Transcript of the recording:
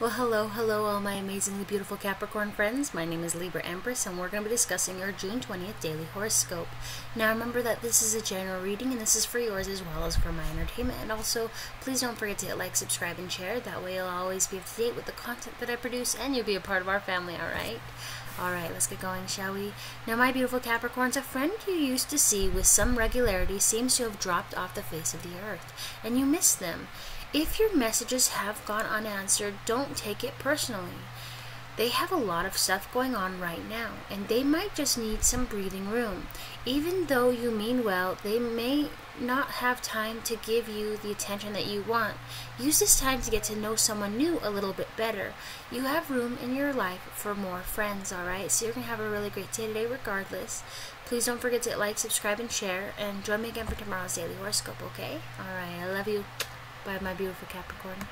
Well, hello, hello, all my amazingly beautiful Capricorn friends. My name is Libra Empress, and we're going to be discussing your June 20th daily horoscope. Now, remember that this is a general reading, and this is for yours as well as for my entertainment. And also, please don't forget to hit like, subscribe, and share. That way, you'll always be up to date with the content that I produce, and you'll be a part of our family, alright? Alright, let's get going, shall we? Now, my beautiful Capricorns, a friend you used to see with some regularity seems to have dropped off the face of the earth, and you miss them. If your messages have gone unanswered, don't take it personally. They have a lot of stuff going on right now, and they might just need some breathing room. Even though you mean well, they may not have time to give you the attention that you want. Use this time to get to know someone new a little bit better. You have room in your life for more friends, alright? So you're going to have a really great day today regardless. Please don't forget to like, subscribe, and share, and join me again for tomorrow's daily horoscope, okay? Alright, I love you. Bye, my beautiful Capricorn.